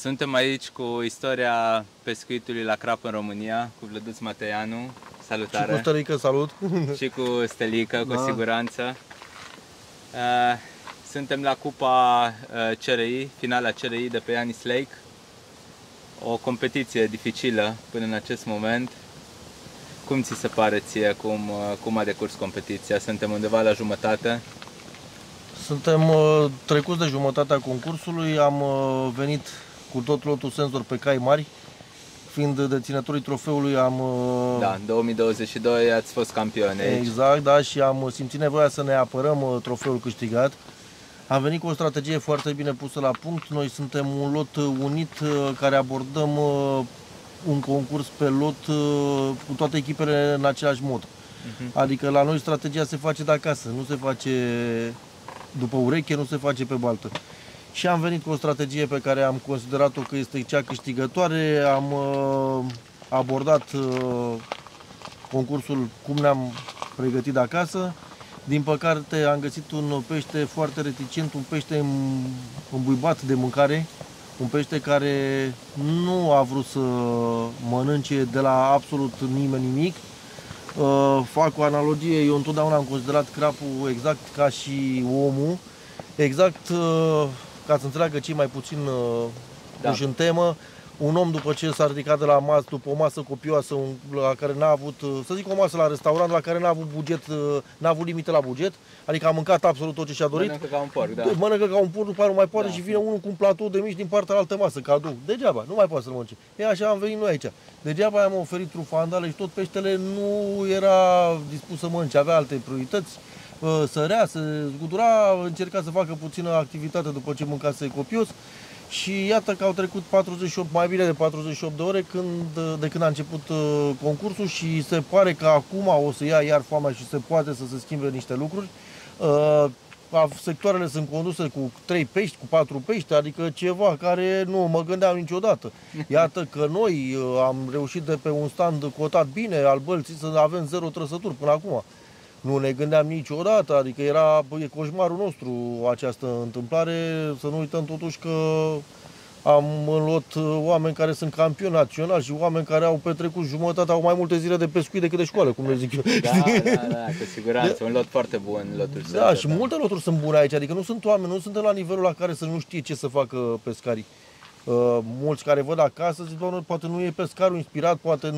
Suntem aici cu istoria pescuitului la crap în România, cu Vlăduț Mateanu. Salutare! Și cu Stelică, salut! și cu Stelică, cu Da. siguranță. Uh, Suntem la Cupa uh, CRI, finala CRI de pe Yanis Lake. O competiție dificilă până în acest moment. Cum ți se pare ție, cum, uh, cum a decurs competiția? Suntem undeva la jumătate. Suntem uh, trecuți de jumătatea concursului, am uh, venit cu tot lotul senzor pe cai mari. Fiind deținătorii trofeului, am... uh, Da, în 2022 ați fost campioni aici. Exact, da, și am simțit nevoia să ne apărăm uh, trofeul câștigat. Am venit cu o strategie foarte bine pusă la punct. Noi suntem un lot uh, unit uh, care abordăm uh, un concurs pe lot uh, cu toate echipele în același mod. Mhm. Adică la noi strategia se face de acasă, nu se face după ureche, nu se face pe baltă. Și am venit cu o strategie pe care am considerat-o că este cea câștigătoare. Am uh, abordat uh, concursul cum ne-am pregătit de acasă. Din păcate am găsit un pește foarte reticent, un pește îm- îmbuibat de mâncare, un pește care nu a vrut să mănânce de la absolut nimeni nimic. Uh, fac o analogie, eu întotdeauna am considerat crapul exact ca și omul, exact uh, ca să înțeleagă cei mai puțin uh, Da. puși în temă, un om după ce s-a ridicat de la masă, după o masă copioasă un- la care n-a avut, uh, să zic o masă la restaurant la care n-a avut buget, uh, n-a avut limite la buget, adică a mâncat absolut tot ce și-a dorit, Mănâncă ca un porc, da. mănâncă ca un porc, după aia nu mai poate Da. și vine unul cu un platou de mici din partea altă masă, cadou. Degeaba, nu mai poate să-l mănânce. E așa am venit noi aici. Degeaba am oferit trufandale și tot peștele nu era dispus să mănânce, avea alte priorități. Uh, Sărea, se zgudura, încerca să facă puțină activitate după ce mâncase copios. Și iată că au trecut 48, mai bine de 48 de ore când, de când a început uh, concursul și se pare că acum o să ia iar foamea și se poate să se schimbe niște lucruri. Uh, a- sectoarele sunt conduse cu 3 pești, cu 4 pești, adică ceva care nu mă gândeam niciodată. Iată că noi uh, am reușit de pe un stand cotat bine al bălții să avem zero trăsături până acum. Nu ne gândeam niciodată, adică era bă, e coșmarul nostru această întâmplare, să nu uităm totuși că am în lot uh, oameni care sunt campioni naționali și oameni care au petrecut jumătate, au mai multe zile de pescuit decât de școală, cum le zic eu. Da, da, da, cu siguranță. Un lot foarte bun, lotul Da, său, și multe loturi sunt bune aici, adică nu sunt oameni, nu suntem la nivelul la care să nu știe ce să facă pescarii. Uh, mulți care văd acasă zic, doamne, poate nu e pescarul inspirat, poate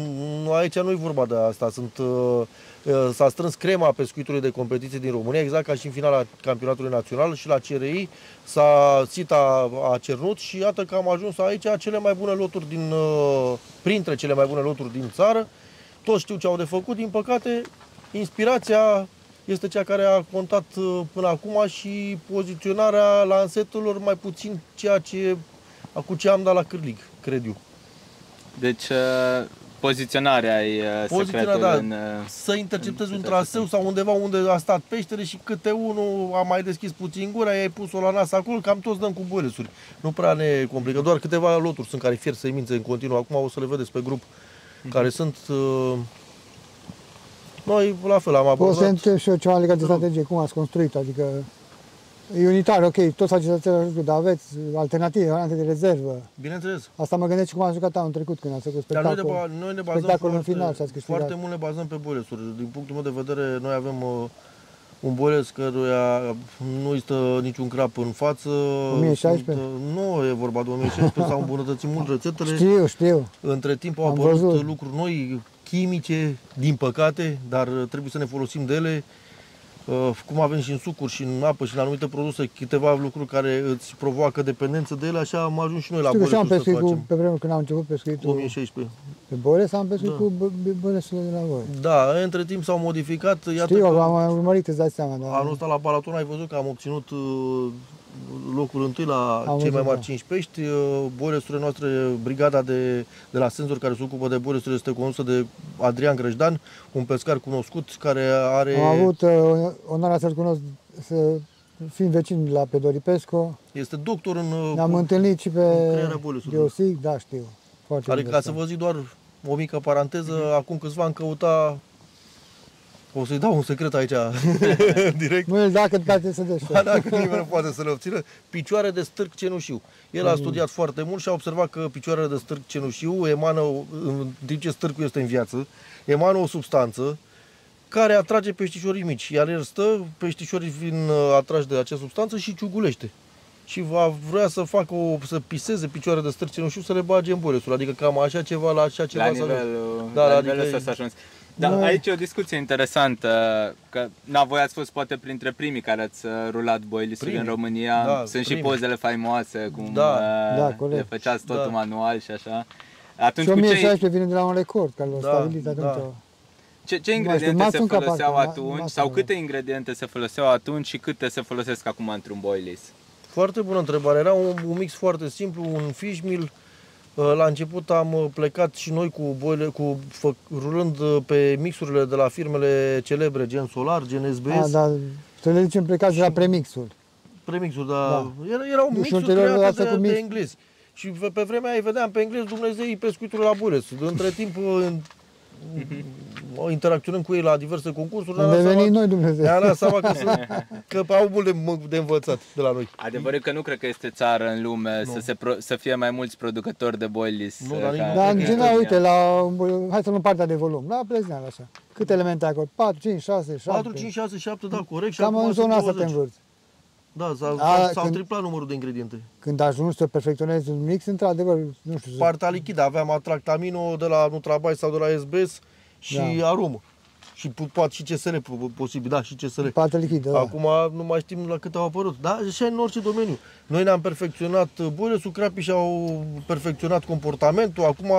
nu, aici nu e vorba de asta. Sunt, uh, uh, s-a strâns crema pescuitului de competiție din România, exact ca și în finala campionatului național și la CRI s-a Sita a cernut și iată că am ajuns aici cele mai bune loturi din, uh, printre cele mai bune loturi din țară. Toți știu ce au de făcut, din păcate inspirația este cea care a contat uh, până acum și poziționarea lansetelor mai puțin ceea ce cu ce am dat la cârlig, cred eu. Deci, uh, poziționarea e uh, Poziționarea, secretul da, în... uh, să interceptezi în un toate traseu sau undeva unde a stat peștere și câte unul a mai deschis puțin gura, i-ai pus-o la nas acolo, cam toți dăm cu bolesuri. Nu prea ne complică, doar câteva loturi sunt care fier semințe în continuu. Acum o să le vedeți pe grup, care sunt... uh, Noi, la fel, am Pot să abordat... întreb și eu ceva legat de Te rog. strategie, cum ați construit, adică e unitar, ok, tot faceți același lucru, dar aveți alternative, variante de rezervă. Bineînțeles, Asta mă gândesc și cum ați jucat anul trecut când ați făcut Dar noi ne, spectacol. ba, noi ne bazăm spectacolul în foarte, final și ați câștigat. foarte mult ne bazăm pe bolesuri. Din punctul meu de vedere, noi avem uh, un boles căruia nu există niciun crap în față. 1016? Sunt, uh, nu e vorba de 2016, s-au îmbunătățit mult rețetele. Știu, știu. Între timp au Am apărut văzut. lucruri noi, chimice, din păcate, dar uh, trebuie să ne folosim de ele. Uh, Cum avem și în sucuri și în apă și în anumite produse câteva lucruri care îți provoacă dependență de ele, așa am ajuns și noi la Știu că și am bolesuri să pescuit cu, facem. pe vremea când am început pescuitul 2016. pe Bores, am pescuit Da. cu b- b- bolesurile de la voi. Da, între timp s-au modificat. Iată Știu, că am urmărit, îți dați seama, dar anul ăsta la Balaton ai văzut că am obținut uh, locul întâi la Am cei văzut, mai mari da. 5 pești. Uh, Boresurile noastre, brigada de, de la Senzor care se ocupă de boresuri este condusă de Adrian Grăjdan, un pescar cunoscut care are... am avut uh, onoarea să-l cunosc, să fim vecini la pe Doripescu. Este doctor în... uh, Ne-am întâlnit și pe în crearea bolesurilor. Diosic, da, știu. Foarte Adică bine ca să vă zic doar o mică paranteză, acum câțiva am căuta O să-i dau un secret aici, direct. Nu îl dacă poate să dă Ba dacă nimeni nu poate să le obțină, picioare de stârc cenușiu. El a studiat foarte mult și a observat că picioarele de stârc cenușiu emană, în timp ce stârcul este în viață, emană o substanță care atrage peștișorii mici. Iar el stă, peștișorii vin uh, atrași de acea substanță și ciugulește. Și va vrea să facă o, să piseze picioare de stârc cenușiu să le bage în bolesul. Adică cam așa ceva la așa ceva. la să ajungă. nivelul, Da, la adică nivelul e- ăsta s-a ajuns. Da, Nu. aici e o discuție interesantă, că na, voi ați fost poate printre primii care ați uh, rulat boilies Primii. în România. Da, Sunt și primii. pozele faimoase, cum Da. uh, Da, le corect. făceați totul Da. manual și așa. Atunci Și cu ce, 1016 vine de la un record care l-a Da, stabilit atunci. da. ce, ce Nu știu, ingrediente se Matsun ca foloseau parcă, atunci Matsun, sau da. câte ingrediente se foloseau atunci și câte se folosesc acum într-un boilies? Foarte bună întrebare. Era un, un mix foarte simplu, un fish meal. Uh, La început am uh, plecat și noi cu boile, cu fă, rulând uh, pe mixurile de la firmele celebre, gen Solar, gen SBS, A, da, să le zicem plecați de la premixul. premixuri, dar Da. era, erau Și mixuri ulterior create ați de, făcut de mix. englezi. Și pe, pe vremea aia îi vedeam pe englezi Dumnezeii pescuitul la buleț. Între timp, uh, în, interacționând cu ei la diverse concursuri, Am ne-am dat devenit seama- noi Dumnezeu. ne-am dat seama că, sunt, că au mult de, de învățat de la noi. Adevărul e că nu cred că este țară în lume să, se pro, să fie mai mulți producători de boilies. Nu, uh, dar ca- nici- Dar în Cred că general, în uite, la, hai să luăm partea de volum, la Plezneal așa. Câte elemente ai acolo? 4, 5, 6, 7? 4, 5, 6, 7, da, corect. Și Cam acum în sunt zona asta te 20. învârți. Da, s-a, A, s-a, s-au când- triplat numărul de ingrediente. Când ajungi să perfecționezi un mix, într-adevăr, nu știu, să- Partea lichidă, aveam atractamino de la Nutrabai sau de la SBS și Da. aromă. Și po- poate și CSL po- posibil, da, și CSL. partea lichidă, da. Acum nu mai știm la cât au apărut. Da, așa e în orice domeniu. Noi ne-am perfecționat boilesul, crapii și-au perfecționat comportamentul. Acum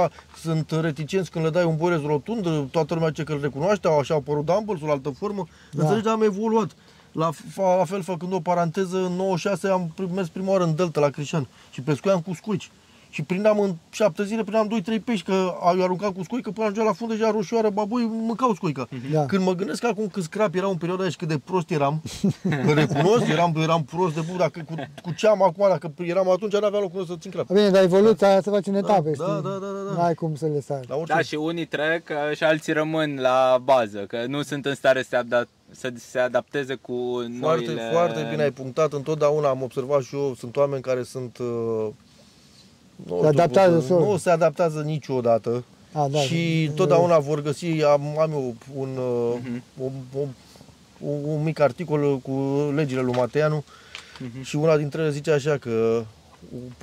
sunt reticenți când le dai un boiles rotund, toată lumea ce că îl recunoaște, au așa apărut dumbbells o altă formă. Da. Înțelegi, am evoluat. La, fa- la fel, făcând o paranteză, în 96 am pr- mers prima oară în Delta la Crișan și pescuiam cu scuici. Și prindeam în șapte zile, prindeam 2-3 pești, că au aruncat cu scoică, până ajungea la fund deja roșioară, baboi, mâncau scoica. Da. Când mă gândesc acum cât scrap erau în perioada aia și cât de prost eram, că recunosc, eram, eram prost de bu, dacă cu, cu ce am acum, dacă eram atunci, n-avea loc să țin crap. Bine, dar evoluția aia se face în etape, da, știi? da, da, da, da. N-ai cum să le sari. La orice. Da, și unii trec uh, și alții rămân la bază, că nu sunt în stare să se, adap- să se adapteze cu Foarte, noile... foarte bine ai punctat. Întotdeauna am observat și eu, sunt oameni care sunt... Uh, nu, Se adaptează știu, ușor. nu se adaptează niciodată. A, da, și da. totdeauna vor găsi, am, am eu un, uh, Mhm. un, un, un, un mic articol cu legile lui Mateanu Mhm. și una dintre ele zice așa că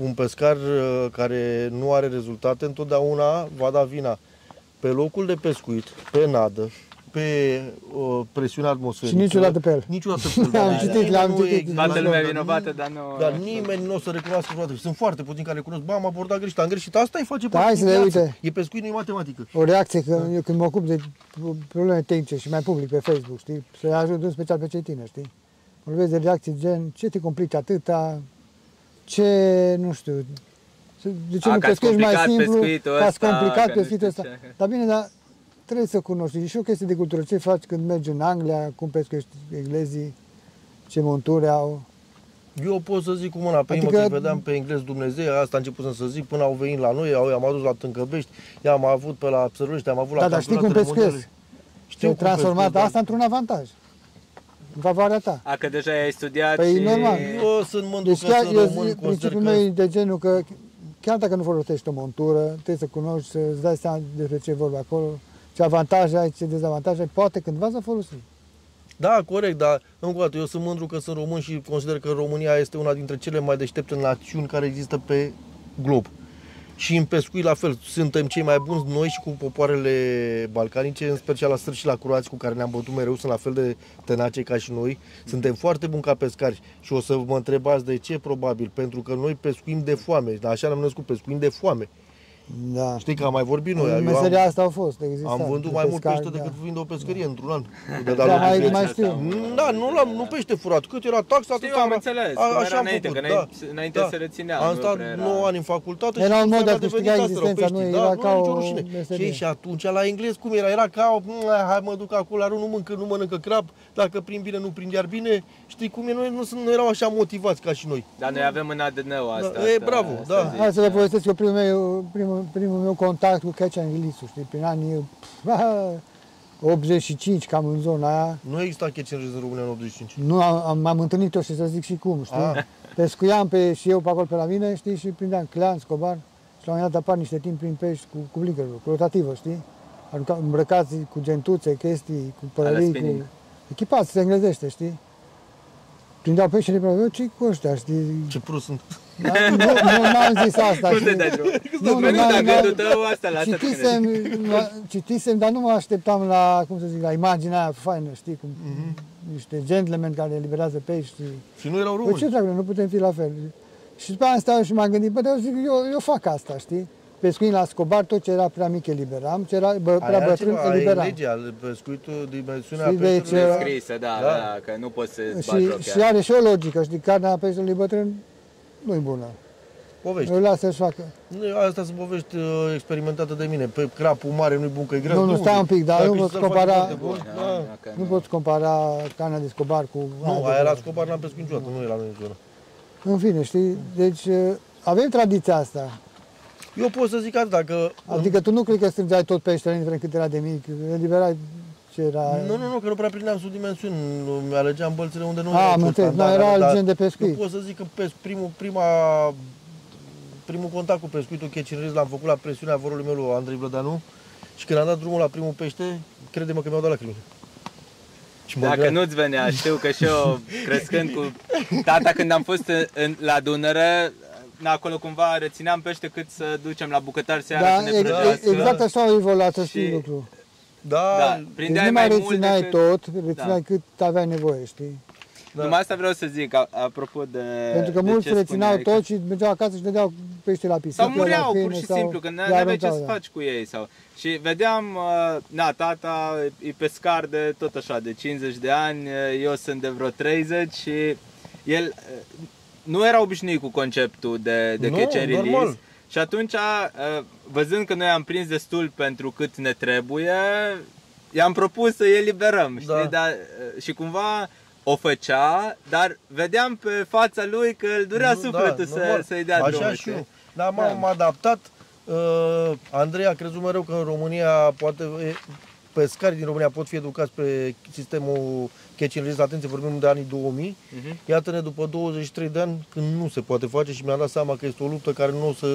un pescar uh, care nu are rezultate întotdeauna va da vina pe locul de pescuit, pe nadă, pe uh, presiunea atmosferică. Și niciodată pe el. Niciodată pe el. Am da. citit, Nimeni le-am nu e citit. exact, Toată lumea e dar vinovată, nimeni- dar nu... Dar nimeni nu o să recunoască vreodată. Și Sunt foarte puțini care recunosc, bă, am abordat greșit, am greșit. Asta îi face Da, parte hai din să le viață. uite. E pescuit, nu e matematică. O reacție, că Da. eu când mă ocup de probleme tehnice și mai public pe Facebook, știi? Să ajut în special pe cei tineri, știi? Vorbesc de reacții gen, ce te complici atâta, ce, nu știu, ce- de ce A, nu că ați pescuiești mai complicat simplu, pescuitul că ați ăsta, complicat că nu pescuitul știu ăsta. ce. Dar bine, dar trebuie să cunoști. E și o chestie de cultură. Ce faci când mergi în Anglia, cum pescuiești englezii, ce monturi au. Eu pot să zic cu mâna pe Adică- adică... că vedeam pe englez Dumnezeu, asta a început să zic, până au venit la noi, au, i-am adus la Tâncăbești, i-am avut pe la Psărăști, am avut la Da, dar știi cum campionatele pescuiesc. mondiale. Știu, cum transformat pescuiesc, da. asta într-un avantaj. În favoarea ta. A, că deja ai studiat Păi, și... normal. Eu sunt mândru Deci că chiar sunt eu român, zic, consider principiul că... meu e de genul că chiar dacă nu folosești o montură, trebuie să cunoști, să-ți dai seama despre ce e vorba acolo, ce avantaje ai, ce dezavantaje ai, poate cândva să folosi. Da, corect, dar încă o dată, eu sunt mândru că sunt român și consider că România este una dintre cele mai deștepte națiuni care există pe glob. Și în pescuit la fel, suntem cei mai buni noi și cu popoarele balcanice, în special la sârbi și la croați cu care ne-am bătut mereu, sunt la fel de tenace ca și noi. Suntem foarte buni ca pescari și o să mă întrebați de ce, probabil, pentru că noi pescuim de foame, dar așa ne-am născut, pescuim de foame. Da. Știi că am mai vorbit noi, În eu am, meseria asta au fost, există. am vândut mai mult pește decât vinde o pescărie într-un an. De Da, lungul mai, vieții. mai știu. Da, nu, l-am, nu pește furat. Cât era taxa, atât Știu, am înțeles, cum era am înainte, făcut, că înainte- înainte se reținea, Am nu stat prea era- 9 ani în facultate Era și un nu mod de a s-a devenit câștiga asta, existența, pești. nu da, era nu ca e nicio o rușine. meserie. Și, și atunci la englez cum era? Era ca, o, "Mă, hai mă duc acolo la râu, nu mănâncă, nu mănâncă crab, dacă prind bine, nu prind iar bine. Știi cum e? Noi nu, sunt, nu erau așa motivați ca și noi. Dar noi avem în ADN-ul asta. e, asta- bravo, asta da. zic. Hai să vă povestesc eu primul meu, primul, primul meu contact cu catch and release știi, prin anii, pf, 85, cam în zona aia. Nu exista catch and release în România în 85. Nu am, am, am întâlnit eu și să zic și cum, știi? Ah. Pescuiam pe, și eu pe acolo pe la mine, știi, și prindeam cleanț, scobar. Și la un moment dat apar niște timp prin pești cu, cu blinker, cu rotativă, știi? Arunca, îmbrăcați cu gentuțe, chestii, cu părării, cu... spinning. Echipați, se englezește, știi? Prindeau peștele pe eu, ce cu ăștia, știi? Ce prost sunt. Da, nu, nu, n-am zis asta. Cum te știi? dai drumul? Nu, Nu, nu, n-am- dar n-am- gândul tău asta la asta te Citisem, gândești. la- citisem, dar nu mă așteptam la, cum să zic, la imaginea aia faină, știi, cum niște gentlemen care eliberează pești. Și nu erau Păi români. ce dracu, nu putem fi la fel. Și după aia am stat și m-am gândit, bă, dar eu zic, eu, eu fac asta, știi? Pescuind la scobar, tot ce era prea mic eliberam, ce era bă, prea Aia bătrân altceva, aia e eliberam. legea, pescuitul, dimensiunea Știi, deci, peștelui. uh, Scrisă, da, Da. da, că nu poți să bagi joc Și, chiar. și are și o logică, știi, carnea peștelui bătrân nu e bună. Povești. Eu las să-și facă. Nu, Asta sunt povești uh, experimentate de mine. Pe crapul mare nu-i bun că e greu. Nu, nu, stai un pic, dar nu Dacă poți să-l faci compara- foarte bun, Da, da. dacă Nu poți compara carnea de scobar cu... Nu, de aia era bătrân. scobar, n-am pescuit niciodată, nu e la noi în zonă. În fine, știi, deci uh, avem tradiția asta. Eu pot să zic atât, dacă... Adică tu nu cred că strângeai tot peștele, indiferent cât era de mic, eliberai ce era... Nu, nu, nu, că nu prea prindeam sub dimensiuni. Nu, Alegeam bălțile unde nu A, erau am tot înțeles, standarde, nu, era alt dar gen de pescuit. Nu pot să zic că pes, primul, prima, primul contact cu pescuitul catch and release l-am făcut la presiunea vorului meu lui Andrei Blădeanu și când am dat drumul la primul pește, crede-mă că mi-au dat lacrimile. Și mă Dacă grea- nu-ți venea, știu că și eu crescând cu tata când am fost în, în, la Dunăre, acolo cumva rețineam pește cât să ducem la bucătar seara Da, să ne e- prăjească. e- exact așa a evolat Și- știi lucru. Da, Da, Deci prindeai nu mai mai mult rețineai decât... tot, rețineai cât aveai nevoie, știi? Da. Numai asta vreau să zic, a- apropo de Pentru că de mulți ce rețineau spuneai, tot și mergeau acasă și dădeau pește la pisică, Sau la mureau câine, pur și sau simplu, că nu le aveai ce aruncau, să da. faci cu ei. Sau... Și vedeam, uh, na, tata e pescar de tot așa, de 50 de ani, uh, eu sunt de vreo 30 și el uh, nu era obișnuit cu conceptul de, de Nu, catch and release. normal. Și atunci, uh, văzând că noi am prins destul pentru cât ne trebuie, i-am propus să eliberăm, știi? Da. Dar, uh, și cumva o făcea, dar vedeam pe fața lui că îl durea Nu, sufletul da, să, normal. să-i dea Așa drumul. și știi? eu. Dar m-am adaptat. Uh, Andrei a crezut mereu că în România poate e, pescarii din România pot fi educați pe sistemul catch and release. Atenție, vorbim de anii 2000. Mhm. Iată-ne după 23 de ani când nu se poate face și mi-am dat seama că este o luptă care nu o să,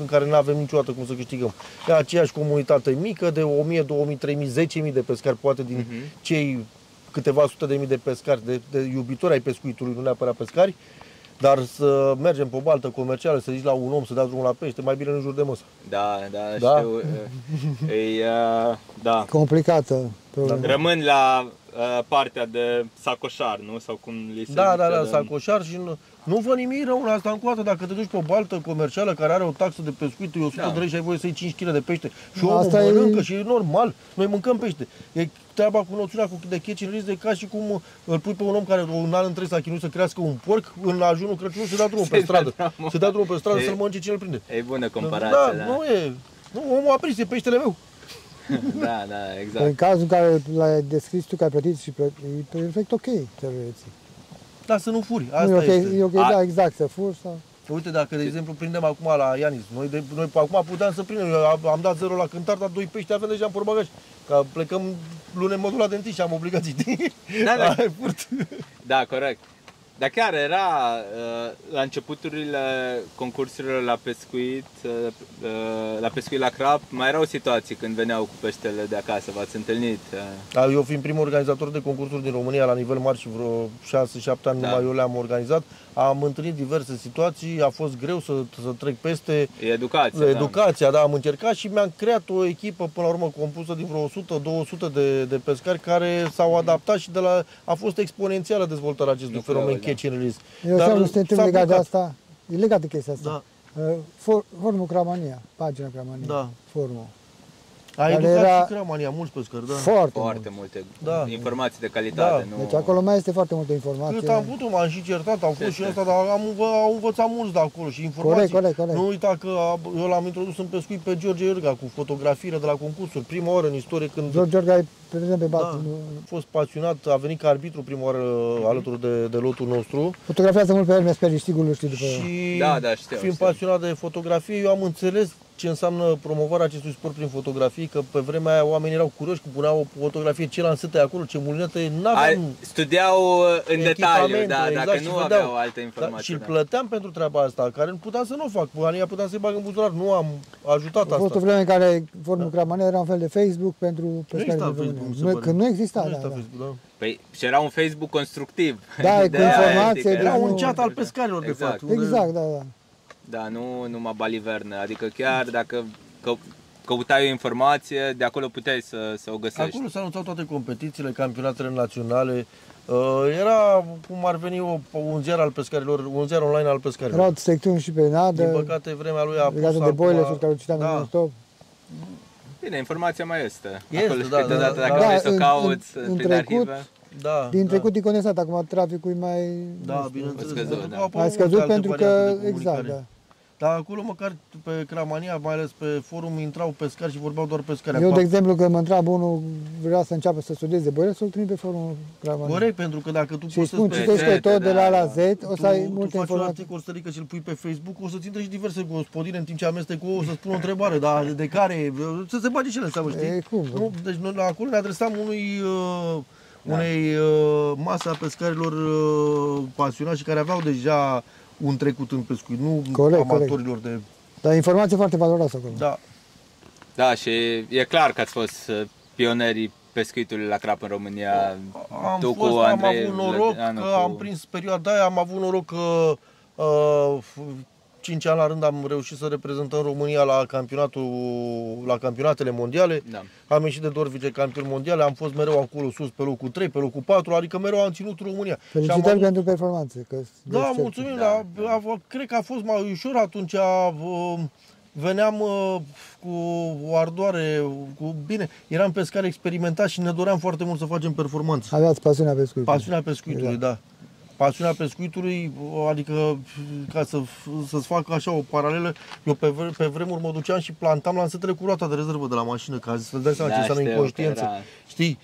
în care nu avem niciodată cum să câștigăm. E aceeași comunitate mică de 1000, 2000, 3000, 10000 de pescari, poate din Mhm. cei câteva sute de mii de pescari, de, de iubitori ai pescuitului, nu neapărat pescari, dar să mergem pe o baltă comercială, să zici la un om să dea drumul la pește, mai bine în jur de măsă. Da, da, Da? știu. uh, E, uh, da. Complicată problema. Rămân la uh, partea de sacoșar, nu? Sau cum li se Da, zice, da, da, de- sacoșar și nu, nu vă nimic rău în asta încoată, dacă te duci pe o baltă comercială care are o taxă de pescuit, e 100 Da. de lei și ai voie să iei 5 kg de pește și Asta omul e- mănâncă și e normal, noi mâncăm pește. E treaba cu noțiunea cu de catch and release de ca și cum îl pui pe un om care un an întreg s-a chinuit să crească un porc, în ajunul Crăciunului să dea drumul pe Să-i dea stradă. drumul. Să dea drumul pe stradă E- să-l mănânce cine îl prinde. E bună Da, comparație, da. nu e. Nu, omul a prins, e peștele meu. Da, da, Păi exact. în cazul în care l-ai descris tu că ai plătit și plă- e perfect ok să reții. Da, să nu furi. Nu, Asta e ok, este. e ok, A- da, exact, să furi sau... Uite, dacă, de exemplu, prindem acum la Ianis, noi, de, noi acum puteam să prindem, eu am, am dat zero la cântar, dar doi pești avem deja în porbagaj. Că plecăm luni în modul la dentist și am obligații. Da, da. Ai furt. Da, corect. Dar chiar era uh, la începuturile concursurilor la pescuit, uh, uh, la pescuit la crap, mai erau situații când veneau cu peștele de acasă, v-ați întâlnit? Uh, Da, eu fiind primul organizator de concursuri din România la nivel mare și vreo 6-7 ani Da. numai eu le-am organizat, am întâlnit diverse situații, a fost greu să, să trec peste e educație, educația, da, am încercat și mi-am creat o echipă până la urmă compusă din vreo 100-200 de, de pescari care s-au adaptat și de la, a fost exponențială dezvoltarea acestui Lucrul, fenomen da. Catch and release. Eu Dar știu nu suntem s-a legat de blocat. asta. E legat de chestia asta. Da. Uh, For, formul Cramania, pagina Cramania. Da. Formul. A Care educat era- și Cramania, mulți pescări, da. Foarte, Foarte mult. multe Da. informații de calitate, Da. nu? Deci acolo mai este foarte multă informație. Cât am putut, m-am și certat, au fost și Este. asta, dar am, învă- au învățat mulți de acolo și informații. Corect, corect, corect. Nu uita că a- eu l-am introdus în pescuit pe George Iorga cu fotografiile de la concursuri. Prima oară în istorie când George George ai prezent pe da, bat. a fost pasionat, a venit ca arbitru prima oară alături de, de lotul nostru. Fotografiază mult pe Hermes Peri, sigur, nu știi după... Și Da, da, știu, fiind știu. pasionat de fotografie, eu am înțeles ce înseamnă promovarea acestui sport prin fotografii, că pe vremea aia oamenii erau curioși, cu puneau o fotografie, ce lansete acolo, ce mulinete, Ai, n-aveam studiau uh, în detaliu, echipamente, da, exact, dacă și nu vedeau. aveau alte Da, informații. și îl da. plăteam pentru treaba asta, care nu puteam să nu o fac. Ania puteam să-i bag în buzunar, nu am ajutat A fost asta. o vreme în care formul Cramania era un fel de Facebook pentru pescarii exista din România. Facebook, mi se Nu, pare. Că nu exista, Nu da, exista da. Facebook, da. Păi, și era un Facebook constructiv. Da, cu Ideea informație, este că de Era nu- un chat al pescarilor, de Exact. fapt. unde- Exact, da, da. Da, nu numai baliverne. Adică chiar dacă că, căutai o informație, de acolo puteai să, să o găsești. Acolo se anunțau toate competițiile, campionatele naționale. Uh, Era cum ar veni o, un ziar al pescarilor, un ziar online al pescarilor. Erau secțiuni și pe nadă, Din păcate, vremea lui a pus legate de acum- boilers care citeam da. în stop. Bine, informația mai este. Este, acolo da, câteodată, da, dacă da. vrei să o în- cauți în- prin în trecut, arhive. Da, Din da. trecut e condensat, acum traficul e mai... Da, nu știu, bineînțeles. A scăzut, pentru da. că au apărut Mai scăzut multe alte pentru variante că, de exact, comunicare. da. Dar acolo măcar pe Cramania, mai ales pe forum, intrau pescari și vorbeau doar pescari. Eu, Acum- de exemplu, când mă întreabă unul vrea să înceapă să studieze boile, să-l trimit pe forumul Cramania. Corect, pentru că dacă tu Și îi postezi spun, pe citește Rețete, tot de la A la da. Z, o să ai tu, multe tu faci un informații. articol stărică și îl pui pe Facebook, o să-ți intre și diverse gospodine în timp ce amestec ouă, o să spună o întrebare, dar de care, să se bage și ele în seamă, știi? E, cum? Nu, deci noi la acolo ne adresam unui, uh, unei uh, mase a pescarilor uh, pasionați și care aveau deja un trecut în pescuit, nu Corect, amatorilor de... Dar informație foarte valoroasă acolo. Da, Da, și e clar că ați fost uh, pionerii pescuitului la crap în România. am, Tu fost, cu am Andrei avut noroc Lădeanu, că cu- am prins perioada aia, am avut noroc că uh, 5 ani la rând am reușit să reprezentăm România la campionatul, la campionatele mondiale. Da. Am ieșit de doar vicecampion mondiale, am fost mereu acolo sus pe locul 3, pe locul 4, adică mereu am ținut România. Și am Felicitări avut- pentru performanțe. Că Da, excepție. mulțumim, Da, da, a, a, cred că a fost mai ușor atunci, a, uh, veneam uh, cu o ardoare, cu bine, eram pescari experimentați și ne doream foarte mult să facem performanță. Aveați pasiunea pescuitului. Pasiunea pescuitului, Exact. da. Pasiunea pescuitului, adică ca să, să-ți fac așa o paralelă, eu pe, vre, pe vremuri mă duceam și plantam lansătele cu roata de rezervă de la mașină, ca să-ți dai seama Da, ce înseamnă știu inconștiență. că era- Știi?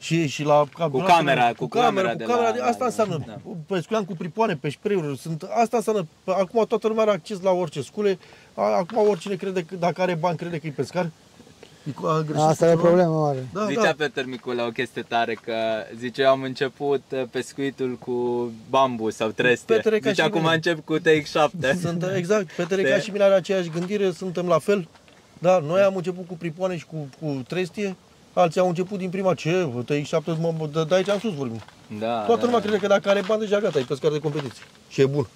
Și, și la campionatele- camera, cu cu camera, camera cu de camera, la- de, asta da, înseamnă, da. pescuiam cu pripoane pe spray sunt, asta înseamnă, acum toată lumea are acces la orice scule, a- acum oricine crede că, dacă are bani, crede că e pescar. E- a greșit Asta e o ceva? problemă mare. Da, Zicea da. Peter Micula o chestie tare că zice eu am început uh, pescuitul cu bambu sau trestie. Petre ca Zice și acum mine. încep cu TX7. Sunt, exact, Petre Știi? ca și mine are aceeași gândire, suntem la fel. Da, noi am început cu pripoane și cu, cu trestie, alții au început din prima, ce, TX7, mă, mă, de, de aici în sus vorbim. Da, Toată da, lumea da. crede că dacă are bani, deja gata, e pescar de competiție. Și e bun.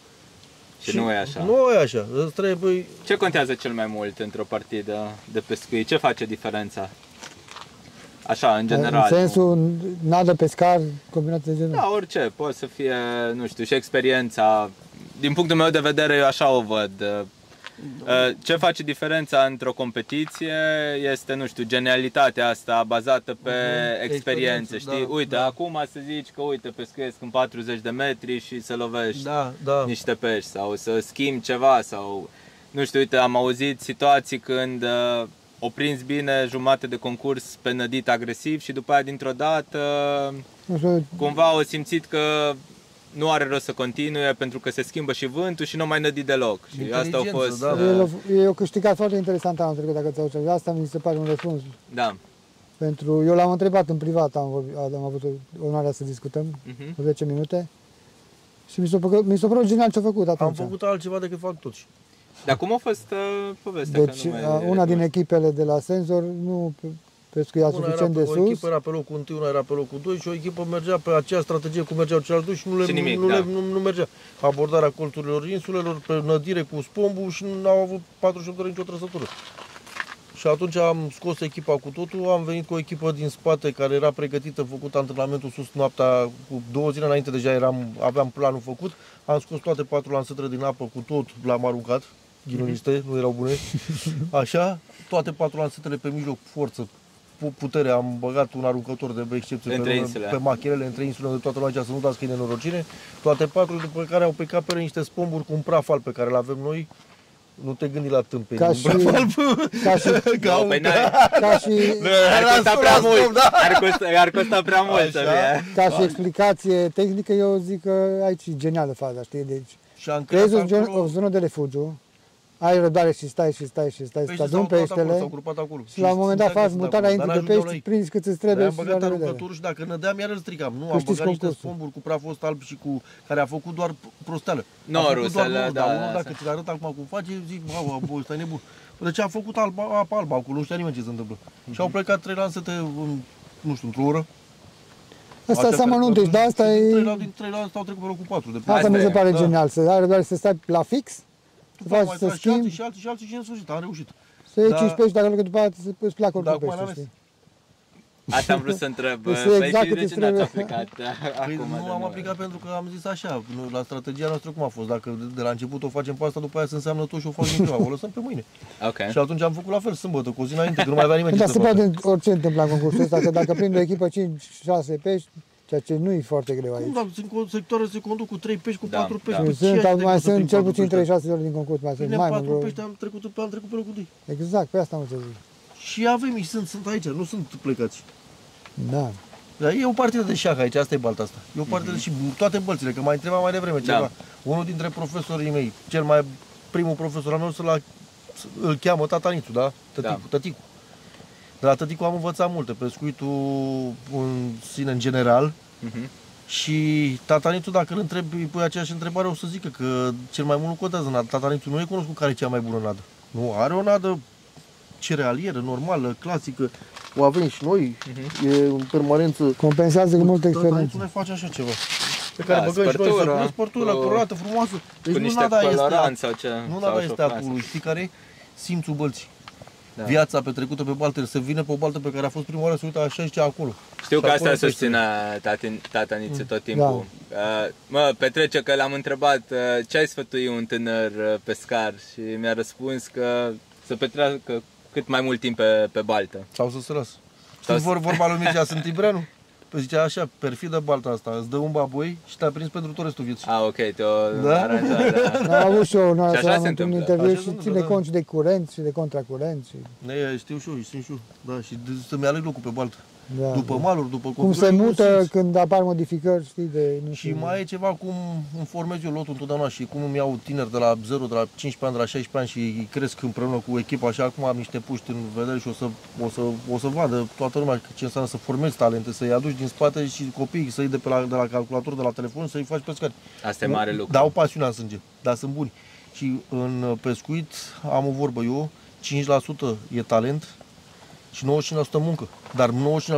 Și nu e așa. Nu e așa, îți trebuie... Ce contează cel mai mult într-o partidă de pescuit? Ce face diferența? Așa, în general. În sensul nadă pescar, combinație de genul. Da, orice. Poate să fie, nu știu, și experiența. Din punctul meu de vedere, eu așa o văd. Uh, Ce face diferența într-o competiție este, nu știu, genialitatea asta bazată pe Mhm. experiențe, Experiență, știi? da, uite, da. acum să zici că, uite, pescuiesc în 40 de metri și să lovești Da, da. niște pești sau să schimbi ceva sau, nu știu, uite, am auzit situații când uh, o prins bine jumate de concurs pe nădit agresiv și după aia dintr-o dată Nu știu, cumva au simțit că nu are rost să continue pentru că se schimbă și vântul și nu mai nădi deloc. Și asta a Inteligență, fost... da. uh, el, el a câștigat foarte interesant anul trecut, dacă ți-au cerut. Asta mi se pare un răspuns. Da. Pentru, eu l-am întrebat în privat, am, vorbit, am avut onoarea să discutăm Mhm. 10 minute. Și mi s-a, păcă- mi s-a părut genial ce a făcut atunci. Am făcut altceva decât fac toți. Dar cum a fost uh, povestea? Deci, că nu mai a, una din echipele de la Senzor nu pe- pescuia Una era suficient pe, de o sus. echipă era pe locul 1, una era pe locul 2 și o echipă mergea pe aceeași strategie cum mergeau ceilalți doi și nu le, Și nimic, nu, da. le, nu, nu mergea. Abordarea colturilor insulelor pe nădire cu spombu și nu au avut 48 ore nicio trăsătură. Și atunci am scos echipa cu totul, am venit cu o echipă din spate care era pregătită, făcut antrenamentul sus noaptea, cu două zile înainte deja eram, aveam planul făcut, am scos toate patru lansătele din apă cu tot, le-am aruncat, ghinoniste, nu erau bune, așa, toate patru lansătele pe mijloc, forță, pu- putere, am băgat un aruncător de excepție Între pe, insule. pe machirele, între insule, unde toată lumea zicea să nu dați că e nenorocire, toate patru, după care au plecat pe ele niște spomburi cu un praf alb pe care îl avem noi, nu te gândi la tâmpeni, Ca un și- praf alb, Ca și, ca No, un păi n-ai- ca și, ar Era costa sus prea la mult. stop, da. Ar costa, ar costa prea mult să Așa. fie. ca și explicație tehnică, eu zic că aici e genială faza, știi? Deci, și am creat crezi o, gen- acolo... o zonă de refugiu, ai răbdare și stai și stai și stai să te Pește adun s-au luat acolo, peștele s-au grupat acolo. și la un moment dat simțeam că faci sunt mutarea acolo, dar intri de n-ajungeau la pești, ei. prinzi cât îți Dar trebuie am și la băgat revedere. aruncătorul și dacă nădeam, iar îl stricam. Nu, am Câștigi băgat niște concursul. spomburi cu praf ăsta alb și cu care a făcut doar prosteală. A Norul făcut doar să le- norul, da, dar da, unul, da. dacă ți-l arăt acum cum face, zic, bă, bă, ăsta e nebun. Deci a făcut alba, apa albă acolo, nu știa nimeni ce se întâmplă. Și au plecat trei lansete, în, nu știu, într-o oră. Asta seamănă nu, deci, dar asta Trei, e... la- din trei lansete au trecut pe locul 4. De pe Asta mi se e, pare da. genial, să ai răbdare să stai la fix, să După aia faci, mai să tragi și alții schimbi, și alții și alții și în sfârșit, am reușit. să iei Da. 5 pești, dacă nu că după aia să- îți plac Da, oricum acum pește, l-am știi? Asta am vrut să întreb. Este Păi exact și cât de îți ce n-ați trebuie. aplicat Păi acum? nu de am nou? aplicat pentru că am zis așa, nu, la strategia noastră cum a fost, dacă de- de la început o facem pe asta, după aia se înseamnă tot și o facem ziua, o lăsăm pe mâine. Ok. Și atunci am făcut la fel sâmbătă, cu o zi înainte, că nu mai avea nimeni Dar ce se să facă. poate orice întâmplă în concursul ăsta, că dacă prind o echipă 5-6 pești, ceea ce nu e foarte greu Cum, aici. dar sunt co- sectoare se conduc cu 3 pești, cu Da, 4 pești. da. Păi Și ce ai sunt, de mai gând să sunt prind cel patru puțin pești? 36 de ori din concurs, mai sunt Prindem mai 4 mult. pești, am trecut, pe, am trecut pe locul 2. Exact, pe asta am să zic. Și avem, și sunt, sunt aici, nu sunt plecați. Da. Dar e o partidă de șah aici, asta e balta asta. E o partidă și toate bălțile, că mai întreba mai devreme Da. ceva. Unul dintre profesorii mei, cel mai primul profesor al meu, să-l, îl cheamă Tatanițu, da? Tăticu, Da. tăticu. De la tăticu am învățat multe, pescuitul în sine în general, Mhm. și Tatanițu, dacă îl întrebi, îi pui aceeași întrebare, o să zică că cel mai mult nu contează nada. Tatanițu nu e cunoscut care e cea mai bună nadă. Nu, are o nadă cerealieră, normală, clasică. O avem și noi, e în permanență. Compensează cu multă Tatanițu experiență. ne face așa ceva. Pe care Da, băgăm și noi spărtură, să spărtură, cu- colorată, frumoasă. Deci Cu nu niște nada este, coloranți sau ce? nu sau nada este șoflase. acul, știi care e? Simțul bălții. Da. Viața petrecută pe baltă, să vină pe o baltă pe care a fost prima oară, să uită așa și ce acolo. Știu Și că acolo asta e susținea tatin, tataniță tot timpul. Uh, mă, Petrece că l-am întrebat uh, ce ai sfătui un tânăr uh, pescar și mi-a răspuns că să petreacă cât mai mult timp pe, pe baltă. Sau să se lasă. Sau Știți vor, vorba lui Mircea sunt Ibreanu? Păi zicea așa, perfidă balta asta, îți dă un baboi și te-a prins pentru tot restul vieții. Ah, ok, te-o Da? aranjat, da. Am avut și eu, noi Și așa am se într-un întâmplă. interviu Așa se și întâmplă, ține da. cont și de curent și de contracurent. Și, Ne, știu și eu, știu și eu. Da, și de, să-mi aleg locul pe baltă. Da, după da. maluri, după Cum copii, se nu mută simți. când apar modificări, știi, de... Nu Și știu, mai e ceva cum îmi formez eu lotul întotdeauna și cum îmi iau tineri de la 0, de la 15 ani, de la 16 ani și îi cresc împreună cu echipa și acum am niște puști în vedere și o să, o să, o să vadă toată lumea ce înseamnă să formezi talente, să-i aduci din spate și copiii să-i de, pe la, de la calculator, de la telefon, să-i faci pescari. Asta e mare lucru. Dar au pasiunea în sânge, dar sunt buni. Și în pescuit am o vorbă eu, 5% e talent și 95% muncă. Dar 95%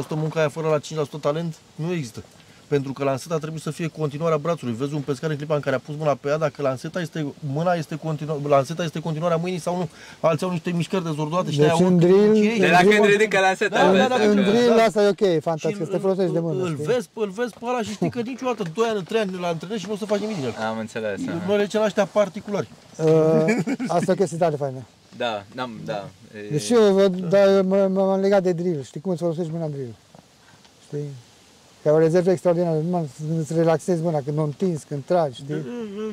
munca aia fără la 5% talent nu există. Pentru că lanseta trebuie să fie continuarea brațului. Vezi un pescar în clipa în care a pus mâna pe ea, dacă lanseta este, mâna este continu, lanseta este continuarea mâinii sau nu. Alții au niște mișcări dezordonate și Deci de-aia în urcă drill- cu ei. De la în când drill- ridică lanseta, Da, vezi da, da, dacă- În drill da. asta e ok, e Și fantastic, să te îl- folosești de îl- mână, Îl știi? vezi, îl vezi pe ăla și știi că niciodată 2 ani, 3 ani la antrenezi și nu o să faci nimic din el. Am înțeles. aha. Noi le cerem ăștia particulari. Uh, asta e o chestie tare faină. Da, n-am, da. E- Deci eu văd, dar mă- m-am legat de drill, știi cum îți folosești mâna în drill. Știi? Că e o rezervă extraordinară, numai să îți relaxezi mâna, când o întinzi, când tragi, știi?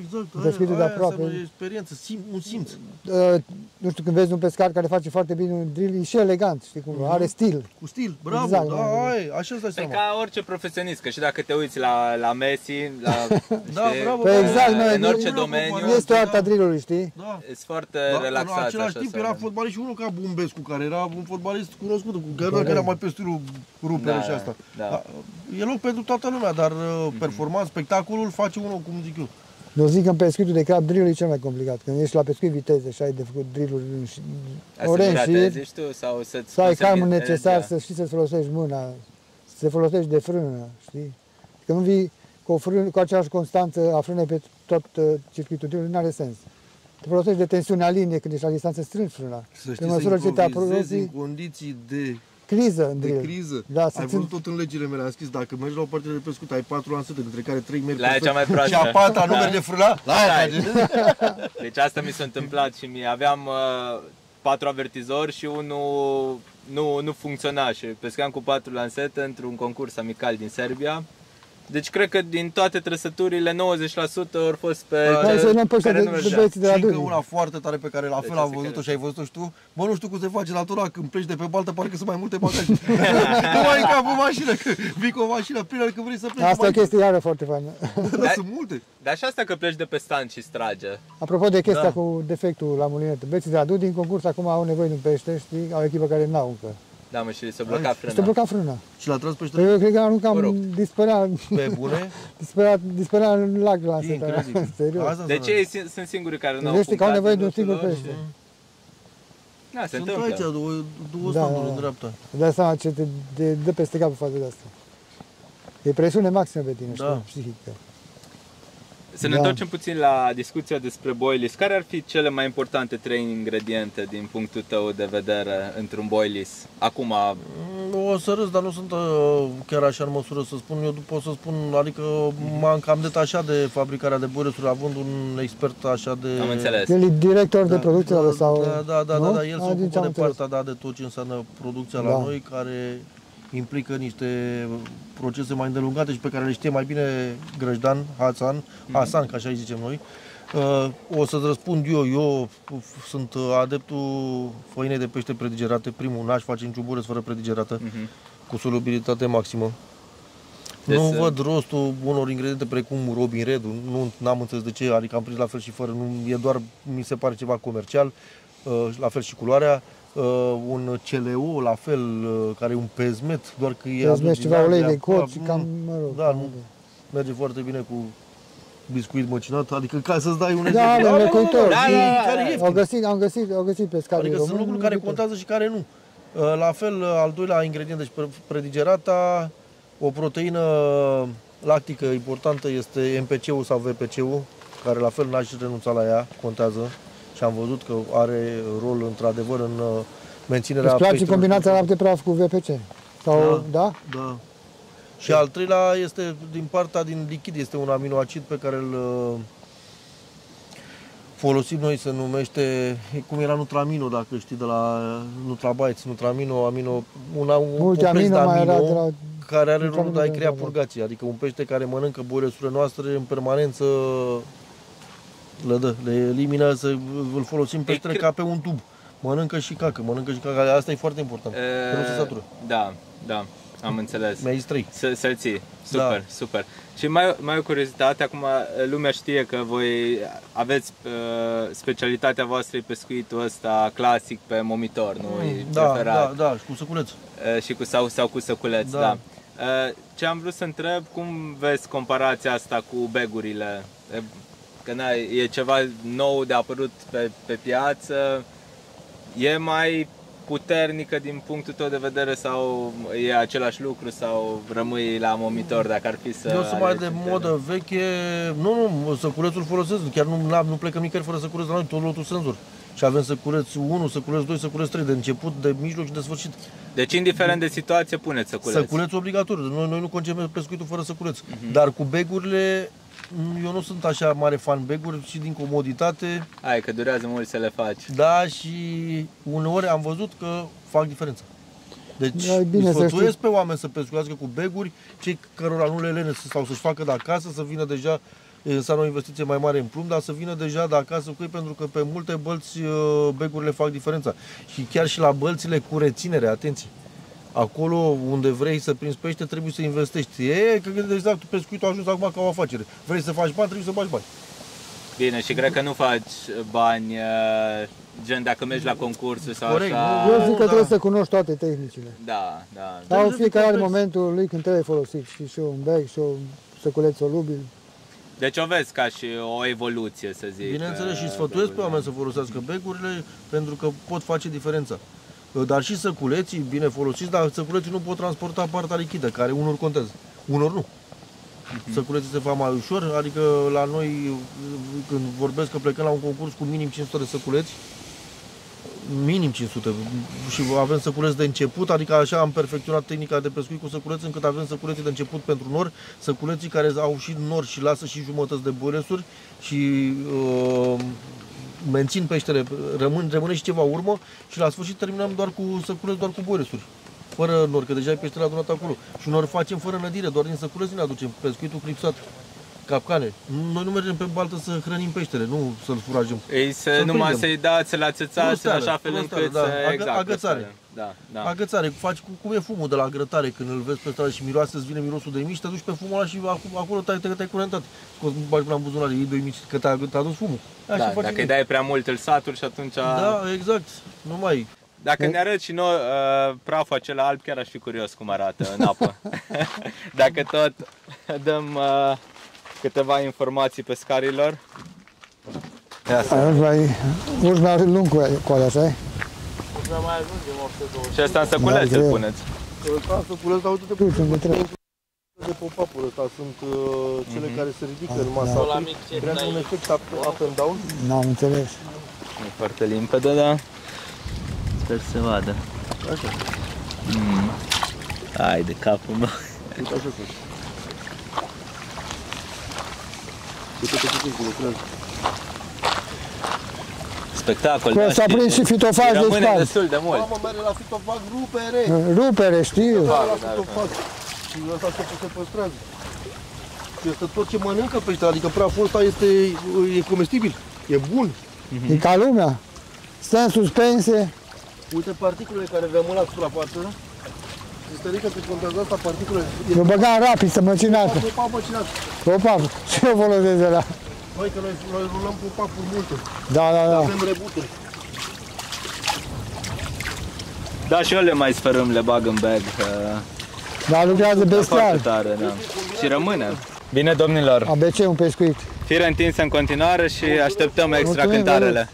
Exact, Pescuitul de aia aproape. înseamnă experiență, sim, un simț. Uh, nu știu, când vezi un pescar care face foarte bine un drill, e și elegant, știi cum, are stil. Cu stil, bravo, Exact, da, da. aia, e, așa îți dai E seama. ca orice profesionist, că și dacă te uiți la, la Messi, la, Da, știi, bravo, Păi da, exact, da, noi- în da, orice da, domeniu, da, Este o da, artă a drillului, știi? Da. sunt foarte Da, în relaxați. același așa, timp să era vedem. fotbalist și unul ca Bumbescu, care era un fotbalist cunoscut, cu care Corect. era mai pe stilul rupere Da, și asta. da. Da, E loc pentru toată lumea, dar uh, performanță, spectacolul face unul, cum zic eu. Eu zic că în pescuitul de crab drill e cel mai complicat. Când ești la pescuit viteze și ai de făcut drill-uri în și- ore în Asimilate, șir, zici tu, sau să-ți să ai conservi calmul necesar energia? să știi să-ți folosești mâna, să te folosești de frână, știi? Că nu vii cu, o frână, cu aceeași constanță a frânei pe tot uh, circuitul drill, nu are sens. Te folosești de tensiunea linie când ești la distanță strângi frâna. Să Pe știi să măsură ce te improvizezi în apropii, condiții de, criză în de drill. criză. Da, să ai țin- văzut tot în legile mele, am scris, dacă mergi la o partidă de pescuit, ai patru lansete, dintre care trei merg La aia perfect, cea mai proastă. Și a patra nu Da. merge frâna, la aia Da. merge. Deci asta mi s-a întâmplat și mie. Aveam uh, patru avertizori și unul nu, nu funcționa și pescam cu patru lansete într-un concurs amical din Serbia. Deci cred că din toate trăsăturile 90% au fost pe Da, Hai să luăm pe ăștia care de, nu de mergea. băieții de la și încă Duni. una foarte tare pe care la Deci fel am asta văzut-o chiar și ai văzut-o și tu. Bă, nu știu cum se face la tura când pleci de pe baltă, parcă sunt mai multe bagaje. nu mai încap în mașină, că vii cu o mașină plină când vrei să pleci. Asta e o mai... chestie iară foarte faină. Da, sunt multe. Dar și asta că pleci de pe stand și strage. Apropo de chestia Da. cu defectul la mulinetă, băieții de la Duni din concurs acum au nevoie de un pește, știi? Au o echipă care n-au încă. Da, mă, și li s-a blocat Aici. frâna. Este blocat frâna. Și l-a tras pe Păi eu cred că aruncam, Mă rog. dispărea, pe bune. dispărea, dispărea în lac la asta. Incredibil. Serios. Asta Deci înseamnă. ei sin- sunt singurii care nu au Deci că au punctat nevoie de din un singur lor și- pește. Da, se Sunt întâmplă. aici două, două Da, standuri da, în da. dreapta. Îți dai seama ce te de, dă peste cap față de asta. E presiune maximă pe tine, Da. știi, psihică. Să ne Da. întoarcem puțin la discuția despre boilies. Care ar fi cele mai importante trei ingrediente din punctul tău de vedere într-un boilies? Acum, Mm, O să râs, dar nu sunt uh, chiar așa în măsură să spun. Eu pot să spun, adică m-am cam detașat de fabricarea de boresuri, având un expert așa de... am înțeles. El e director de Da, producție da, la sau... Da, da, da, da, nu? da, el se A, din ce ocupă am de înțeles. partea da, de tot ce înseamnă producția Da. la noi, care implică niște procese mai îndelungate și pe care le știe mai bine Grăjdan, Hasan, Mhm. Hasan, ca așa îi zicem noi. Uh, O să-ți răspund eu, eu sunt adeptul făinei de pește predigerate, primul, n-aș face niciun bores fără predigerată, Mhm. cu solubilitate maximă. Deci nu să- văd rostul unor ingrediente precum Robin Red, nu am înțeles de ce, adică am prins la fel și fără, nu, e doar, mi se pare ceva comercial, uh, la fel și culoarea, uh, un CLO, la fel, uh, care e un pezmet, doar că e Îți adus mergi din ceva ulei Anglia, de cot și nu, cam, mă rog. Da, nu, merge foarte bine cu biscuit măcinat, adică ca să-ți dai un Da, exemplu. da, locuitor. Da, și da, da, care da. e Au ieftin. găsit, am găsit, au găsit pescarii Adică sunt români, lucruri care locuitor. contează și care nu. Uh, La fel, uh, al doilea ingredient, deci pre- predigerata, o proteină lactică importantă este MPC-ul sau VPC-ul, care la fel n-aș renunța la ea, contează. Și am văzut că are rol într-adevăr în uh, menținerea Îți place peștelor. combinația lapte praf cu VPC? Sau, da? Da. Și al treilea este din partea din lichid, este un aminoacid pe care îl uh, folosim noi, se numește, e cum era Nutramino, dacă știi, de la Nutrabytes, Nutramino, amino, una, un Multe complex de amino mai era amino de la... care are rolul Nutramino de a-i de crea la- da. purgație, adică un pește care mănâncă boresurile noastre în permanență le dă, le elimină, să îl folosim peștele cre- ca pe un tub. Mănâncă și cacă, mănâncă și cacă, asta e foarte important. Că nu se satură. Da, da, am înțeles. Mi-ai zis trei. Să, să-l ții. Super, Da. super. Și mai, mai o curiozitate, acum lumea știe că voi aveți uh, specialitatea voastră e pescuitul ăsta clasic pe momitor, nu? E Da, preferat. da, da, și cu săculeț. Uh, și cu sau, sau cu săculeț, da. Da. da. Uh, ce am vrut să întreb, cum vezi comparația asta cu begurile? E- Că na, e ceva nou de apărut pe, pe piață, e mai puternică din punctul tău de vedere sau e același lucru sau rămâi la momitor dacă ar fi să Eu sunt mai alegi de între modă veche. Nu, nu, săculețul folosesc. Chiar nu, n-am- nu plecăm nicăieri fără săculeț la noi, tot lotul senzor. Și avem săculeț 1, săculeț 2, săculeț 3, de început, de mijloc și de sfârșit. Deci indiferent de situație puneți săculeț. Săculeț obligatoriu. Noi, noi nu concepem pescuitul fără săculeț. Mhm. Dar cu begurile, eu nu sunt așa mare fan beguri și din comoditate. Hai că durează mult să le faci. Da, și uneori am văzut că fac diferența. Deci Da, e bine îi să sfătuiesc știi. pe oameni să pescuiască cu beguri, cei cărora nu le lene să- sau să-și facă de acasă, să vină deja, e, înseamnă o investiție mai mare în plumb, dar să vină deja de acasă cu ei, pentru că pe multe bălți uh, begurile fac diferența. Și chiar și la bălțile cu reținere, atenție. Acolo unde vrei să prinzi pește, trebuie să investești. E, că exact, pescuitul a ajuns acum ca o afacere. Vrei să faci bani, trebuie să faci bani. Bine, și cred că nu faci bani uh, gen dacă mergi la concursuri sau Corect, așa. nu? Eu zic că da. trebuie să cunoști toate tehnicile. Da, da. Sau Trebuie fiecare să are complex. momentul lui când trebuie folosit, știi, și un bag, și un săculeț solubil. Deci o vezi ca și o evoluție, să zic. Bineînțeles și uh, sfătuiesc pe begurile. oameni să folosească begurile pentru că pot face diferența. Dar și săculeții, bine folosiți, dar săculeții nu pot transporta partea lichidă, care unor contează, unor nu. Săculeții se fac mai ușor, adică la noi, când vorbesc că plecăm la un concurs cu minim 500 de săculeți, minim 500 și avem săculeți de început, adică așa am perfecționat tehnica de pescuit cu săculeți încât avem săculeții de început pentru nor, săculeții care au și nor și lasă și jumătăți de boresuri și uh, mențin peștele, rămân, rămâne și ceva urmă și la sfârșit terminăm doar cu săculeți, doar cu boresuri. fără nor, că deja e peștele adunat acolo. Și unor facem fără nădire, doar din săculăți ne aducem pescuitul clipsat. Capcane. Noi nu mergem pe baltă să hrănim peștele, nu să-l furajăm. Ei să Să numai prindem. să-i dați la țățați în Prosteală, așa fel prosteală, încât da. să... Agă- Exact, agățare. prosteală. Da, da. Agățare, faci cu, cum e fumul de la grătare când îl vezi pe stradă și miroase, îți vine mirosul de mici, te duci pe fumul ăla și acolo, acolo te-ai, te, te-ai curentat. Scoți, bagi până în buzunar, iei doi mici, că te-a, te-a dus fumul. Așa Da, facem dacă noi. îi dai prea mult îl saturi și atunci... Da, exact. Nu mai. Dacă ne arăți și noi uh, praful acela alb, chiar aș fi curios cum arată în apă. Dacă tot dăm uh, câteva informații pescarilor. Ia să. Atunci mai, urci mai lung cu, cu alea, așa Și asta în săculeț Da, îl greu. puneți. Ăsta, săculul ăsta, uite-te Tu, unde trebuie. de pop-up-uri ăsta sunt uh, cele Mhm. care se ridică în masa. Creează un efect up, up and down. N-am înțeles. Nu e foarte limpede, da? Sper să vadă. Așa, Hai de capul meu. uite așa sunt. Uite-te ce cum lucrează. Spectacol, Cu da, ăsta știi? prins și fitofaz de Rămâne spart. destul de mult. Mamă, merge la fitofac rupere! Rupere, știu. Da, la fitofac. Și ăsta se, se păstrează. Și este tot ce mănâncă peștele, adică praful ăsta este e comestibil, e bun. E ca lumea. Stă în suspense. Uite particulele care rămân la suprafață. Isterică pe contează asta particulele. E Eu băgam rapid să mă țin asta. popap măcinat. Opa, ce eu folosesc de la? Băi, că noi, noi rulăm popapul multe. Da, da, da. Avem rebuturi. Da, și eu le mai sperăm, le bag în bag. uh, Dar lucrează Foarte bestial. tare, da. Și rămâne. Bine, domnilor, ABC un pescuit. fire întinse în continuare și așteptăm extra Mulțumim, cântarele. Văluț.